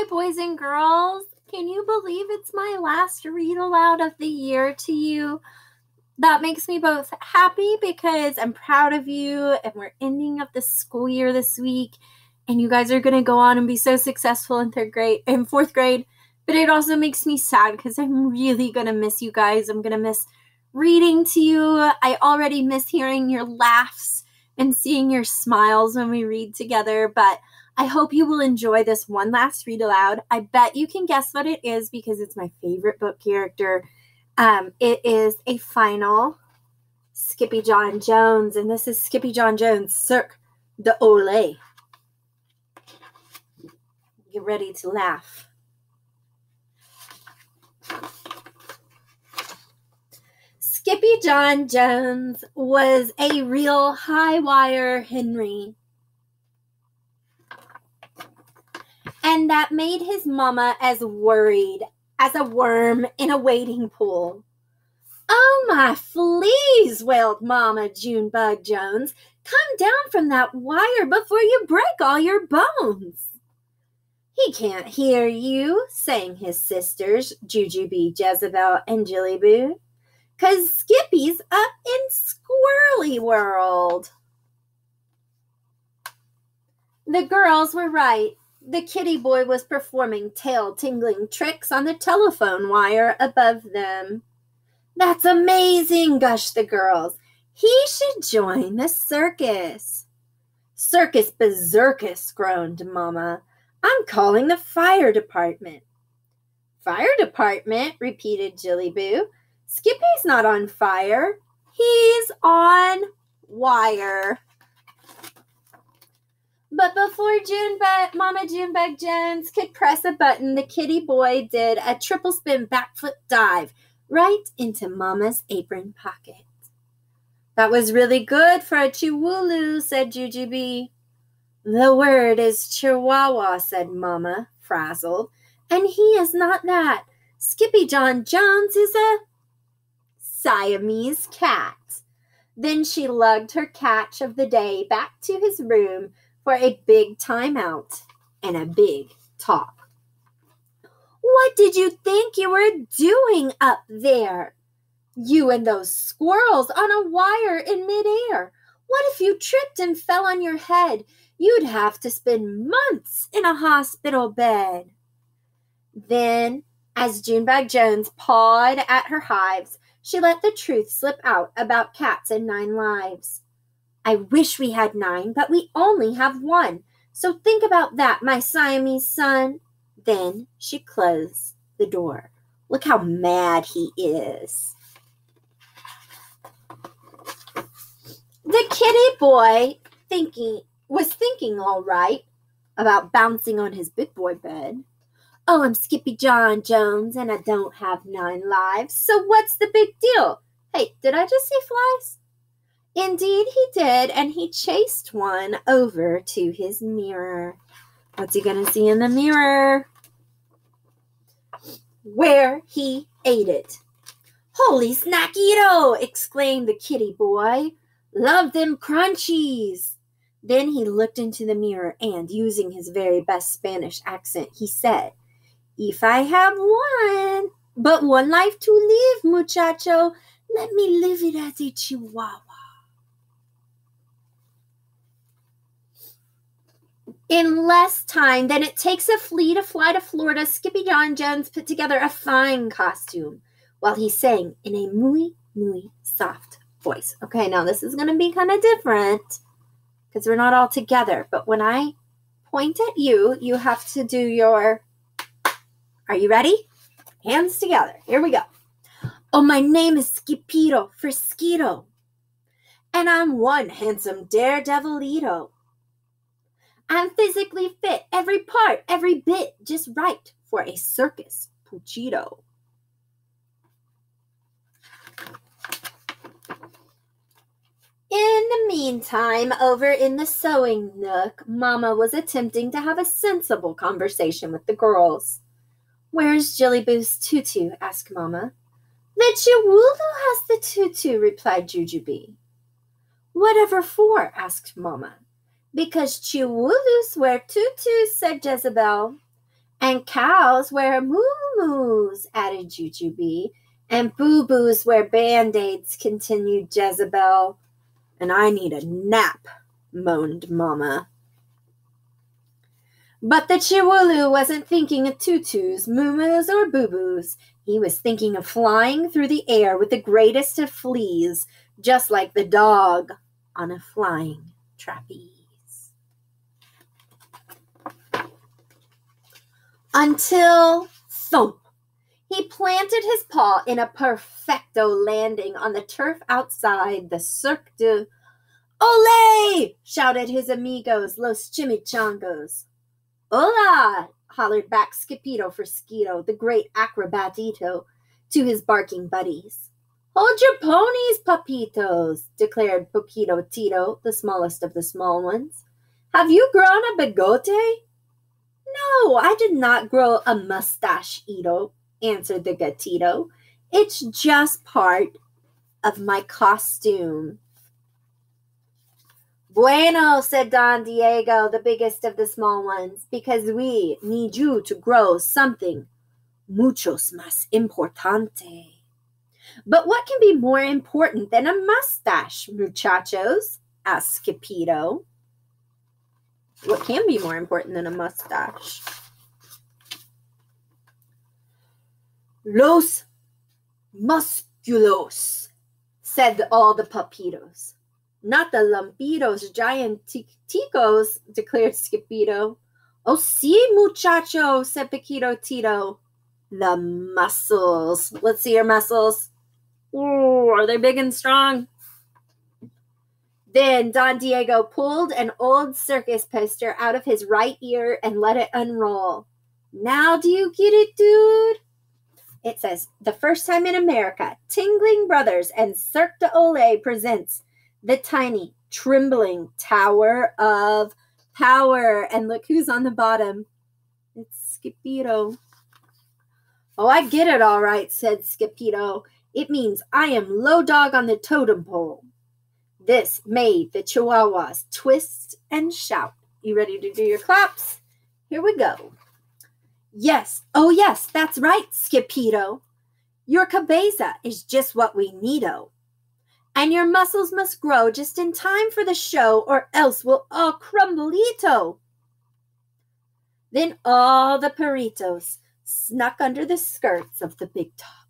Hi, boys and girls. Can you believe it's my last read aloud of the year to you? That makes me both happy because I'm proud of you and we're ending up the school year this week and you guys are going to go on and be so successful in third grade in fourth grade. But it also makes me sad because I'm really going to miss you guys. I'm going to miss reading to you. I already miss hearing your laughs and seeing your smiles when we read together, but I hope you will enjoy this one last read aloud. I bet you can guess what it is because it's my favorite book character. Um, it is a final Skippyjon Jones, and this is Skippyjon Jones, Cirque de Ole. Get ready to laugh. Skippyjon Jones was a real high wire Henry. and that made his mama as worried as a worm in a wading pool. Oh, my fleas, wailed Mama Junebug Jones. Come down from that wire before you break all your bones. He can't hear you, sang his sisters, Jujubee, Jezebel, and Jillyboo, 'cause Skippy's up in Squirrely World. The girls were right the kitty boy was performing tail tingling tricks on the telephone wire above them. That's amazing, gushed the girls. He should join the circus. Circus berserkus, groaned Mamma. I'm calling the fire department. Fire department, repeated Jillyboo. Skippy's not on fire. He's on wire. But before Junebug, Mama Junebug Jones could press a button, the kitty boy did a triple spin backflip dive right into Mama's apron pocket. That was really good for a Chihuulu, said Jujubee. The word is Chihuahua, said Mama, frazzled. And he is not that. Skippyjon Jones is a Siamese cat. Then she lugged her catch of the day back to his room for a big timeout and a big talk. What did you think you were doing up there? You and those squirrels on a wire in midair. What if you tripped and fell on your head? You'd have to spend months in a hospital bed. Then, as Junebug Jones pawed at her hives, she let the truth slip out about cats and nine lives. I wish we had nine, but we only have one. So think about that, my Siamese son. Then she closed the door. Look how mad he is. The kitty boy thinking was thinking all right about bouncing on his big boy bed. Oh, I'm Skippyjon Jones and I don't have nine lives. So what's the big deal? Hey, did I just see flies? Indeed, he did, and he chased one over to his mirror. What's he going to see in the mirror? Where he ate it. Holy snackito! exclaimed the kitty boy. Love them crunchies. Then he looked into the mirror and, using his very best Spanish accent, he said, If I have one, but one life to live, muchacho, let me live it as a chihuahua. In less time than it takes a flea to fly to Florida, Skippyjon Jones put together a fine costume while he sang in a muy, muy soft voice. Okay, now this is going to be kind of different because we're not all together. But when I point at you, you have to do your. Are you ready? Hands together. Here we go. Oh, my name is Skipito Friskito, and I'm one handsome daredevilito. I'm physically fit, every part, every bit, just right for a circus puchito. In the meantime, over in the sewing nook, Mama was attempting to have a sensible conversation with the girls. Where's Jillyboo's tutu? asked Mama. The Chihuulu has the tutu, replied Jujubee. Whatever for? asked Mama. Because Chihuahuas wear tutus, said Jezebel. And cows wear moo-moos, added Jujubee. And boo-boos wear band-aids, continued Jezebel. And I need a nap, moaned Mama. But the Chiwulu wasn't thinking of tutus, muumuus, or boo-boos. He was thinking of flying through the air with the greatest of fleas, just like the dog on a flying trapeze. Until thump, he planted his paw in a perfecto landing on the turf outside the Cirque du Ole! shouted his amigos, Los Chimichangos. Hola! hollered back Skipito Friskito, the great acrobatito, to his barking buddies. Hold your ponies, papitos, declared Poquito Tito, the smallest of the small ones. Have you grown a bigote? No, I did not grow a mustache, Ito, answered the gatito. It's just part of my costume. Bueno, said Don Diego, the biggest of the small ones, because we need you to grow something muchos más importante. But what can be more important than a mustache, muchachos? asked Skipito. What can be more important than a mustache? Los musculos, said all the papitos. Not the lumpitos, giant ticos, declared Skipito. Oh, si, muchacho, said Poquito Tito. The muscles. Let's see your muscles. Ooh, are they big and strong? Then Don Diego pulled an old circus poster out of his right ear and let it unroll. Now do you get it, dude? It says, The first time in America, Tingling Brothers and Cirque du Ole presents the tiny, trembling Tower of Power. And look who's on the bottom. It's Skipito. Oh, I get it all right, said Skipito. It means I am low dog on the totem pole. This made the Chihuahuas twist and shout. You ready to do your claps? Here we go. Yes, oh yes, that's right, Skipito. Your cabeza is just what we need-o. Oh. And your muscles must grow just in time for the show, or else we'll all crumbleito. Then all the peritos snuck under the skirts of the big top.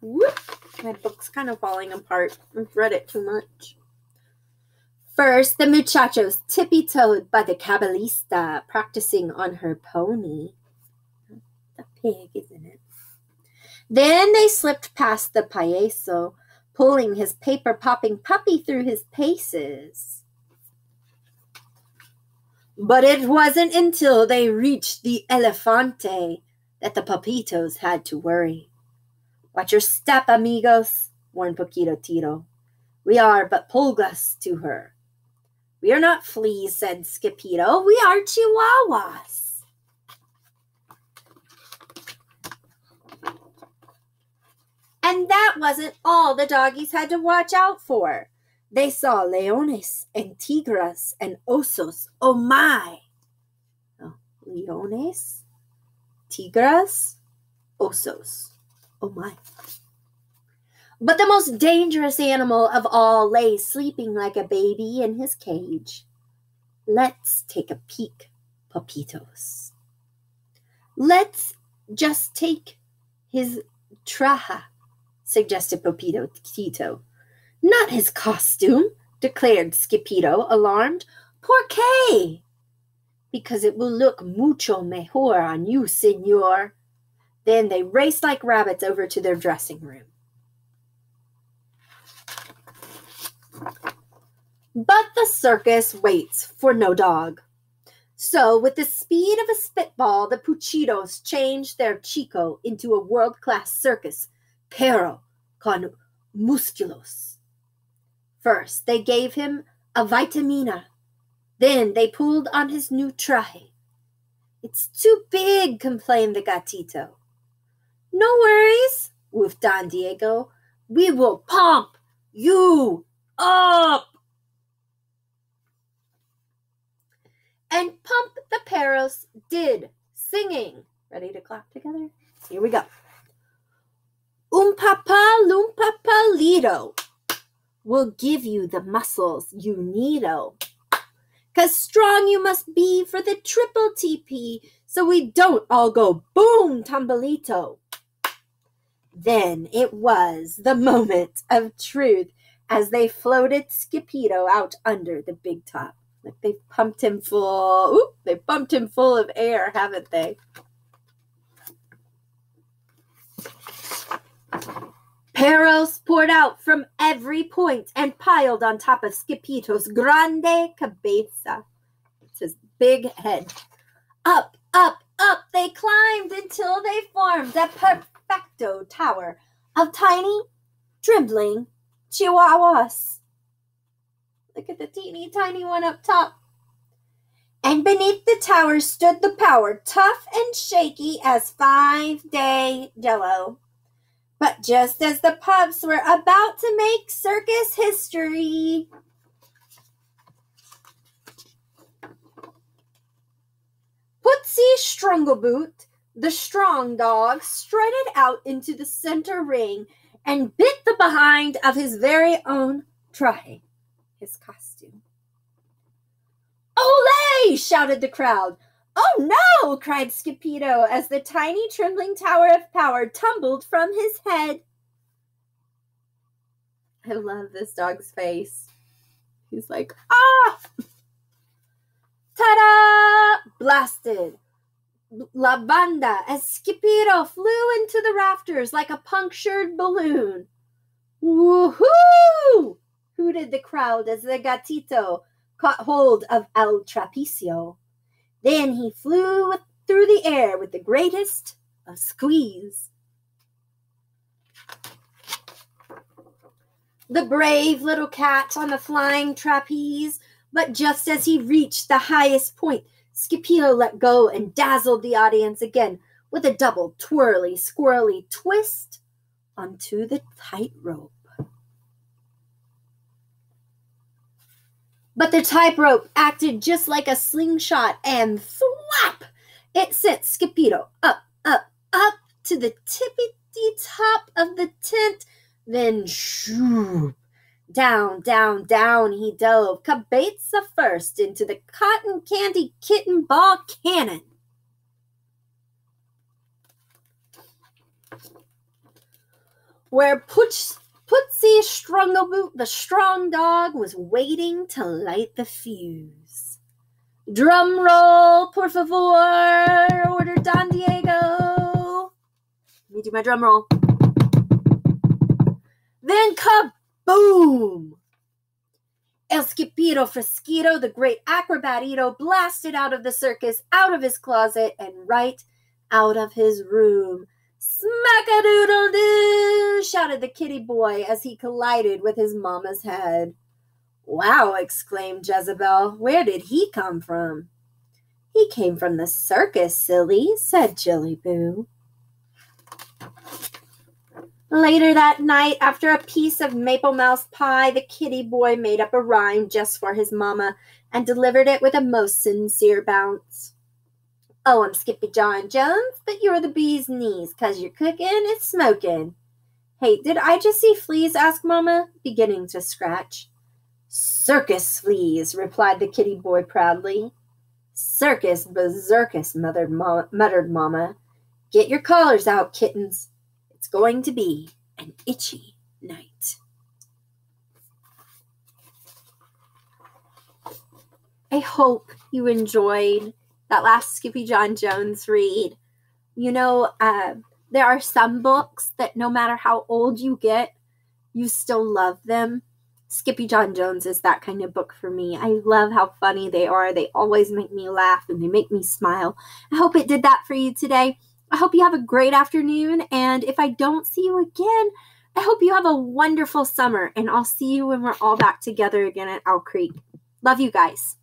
Whoop! My book's kind of falling apart. I've read it too much. First, the muchachos tippy-toed by the cabalista, practicing on her pony. The pig, isn't it? Then they slipped past the payaso, pulling his paper-popping puppy through his paces. But it wasn't until they reached the elefante that the papitos had to worry. Watch your step, amigos, warned Poquito Tito. We are but pulgas to her. We are not fleas, said Skipito. We are chihuahuas. And that wasn't all the doggies had to watch out for. They saw leones and tigras and osos. Oh my! Oh, leones, tigras, osos. Oh my. But the most dangerous animal of all lay sleeping like a baby in his cage. Let's take a peek, Papitos. Let's just take his traja, suggested Poquito Tito. Not his costume, declared Skipito, alarmed. Por qué? Because it will look mucho mejor on you, senor. Then they raced like rabbits over to their dressing room. But the circus waits for no dog. So, with the speed of a spitball, the Puchitos changed their Chico into a world class circus, pero con musculos. First, they gave him a vitamina. Then they pulled on his new traje. It's too big, complained the gatito. No worries, woofed Don Diego. We will pump you up. And pump the Peros did, singing. Ready to clap together? Here we go. Um papa lum papalito will give you the muscles you need. Oh, Cause strong you must be for the triple TP, so we don't all go boom tumbalito. Then it was the moment of truth as they floated Skipito out under the big top. Like they pumped him full. Oop, they pumped him full of air, haven't they? Peros poured out from every point and piled on top of Skipito's grande cabeza. It's his big head. Up, up, up they climbed until they formed a perfecto tower of tiny, trembling chihuahuas. Look at the teeny tiny one up top. And beneath the tower stood the power, tough and shaky as five day jello. But just as the pups were about to make circus history, Putzi Strungleboot, the strong dog, strutted out into the center ring and bit the behind of his very own traje, his costume. Ole! shouted the crowd. Oh no! cried Skipito as the tiny trembling tower of power tumbled from his head. I love this dog's face. He's like, ah! Ta da! Blasted. La banda as Skipito flew into the rafters like a punctured balloon. Woohoo! hooted the crowd as the gatito caught hold of El Trapecio. Then he flew through the air with the greatest of squeeze. The brave little cat on the flying trapeze, but just as he reached the highest point, Scipio let go and dazzled the audience again with a double twirly, squirrely twist onto the tightrope. But the tightrope acted just like a slingshot and thwap! It sent Skipito up, up, up to the tippity top of the tent, then shoo! Down, down, down he dove, cabeza first, into the cotton candy kitten ball cannon. Where Putz Putzi Strungleboot, the strong dog, was waiting to light the fuse. Drum roll, por favor, ordered Don Diego. Let me do my drum roll. Then kaboom! El Skipito Friskito, the great acrobatito, blasted out of the circus, out of his closet, and right out of his room. Smack a doodle doo! shouted the kitty boy as he collided with his mamma's head. Wow! exclaimed Jezebel. Where did he come from? He came from the circus, silly, said Jillyboo. Later that night, after a piece of maple mouse pie, the kitty boy made up a rhyme just for his mamma and delivered it with a most sincere bounce. Oh, I'm Skippyjon Jones, but you're the bee's knees, 'cause you're cooking and smoking. Hey, did I just see fleas? asked Mamma, beginning to scratch. Circus fleas, replied the kitty boy proudly. Circus berserkus, muttered, Mama, muttered Mamma. Get your collars out, kittens. It's going to be an itchy night. I hope you enjoyed that last Skippyjon Jones read. You know, uh, there are some books that no matter how old you get, you still love them. Skippyjon Jones is that kind of book for me. I love how funny they are. They always make me laugh and they make me smile. I hope it did that for you today. I hope you have a great afternoon. And if I don't see you again, I hope you have a wonderful summer. And I'll see you when we're all back together again at Owl Creek. Love you guys.